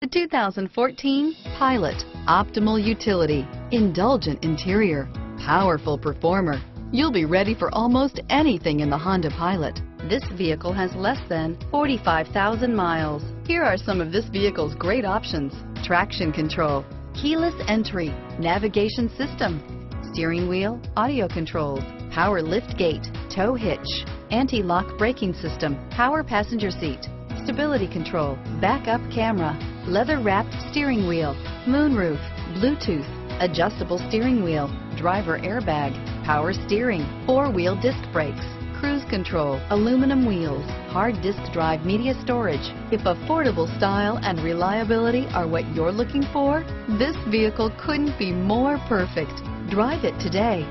The 2014 Pilot. Optimal utility, indulgent interior, powerful performer. You'll be ready for almost anything in the Honda Pilot. This vehicle has less than 45,000 miles. Here are some of this vehicle's great options. Traction control, keyless entry, navigation system, steering wheel, audio controls, power lift gate, tow hitch, anti-lock braking system, power passenger seat, stability control, backup camera, leather-wrapped steering wheel, moonroof, Bluetooth, adjustable steering wheel, driver airbag, power steering, four-wheel disc brakes, cruise control, aluminum wheels, hard disk drive media storage. If affordable style and reliability are what you're looking for, this vehicle couldn't be more perfect. Drive it today.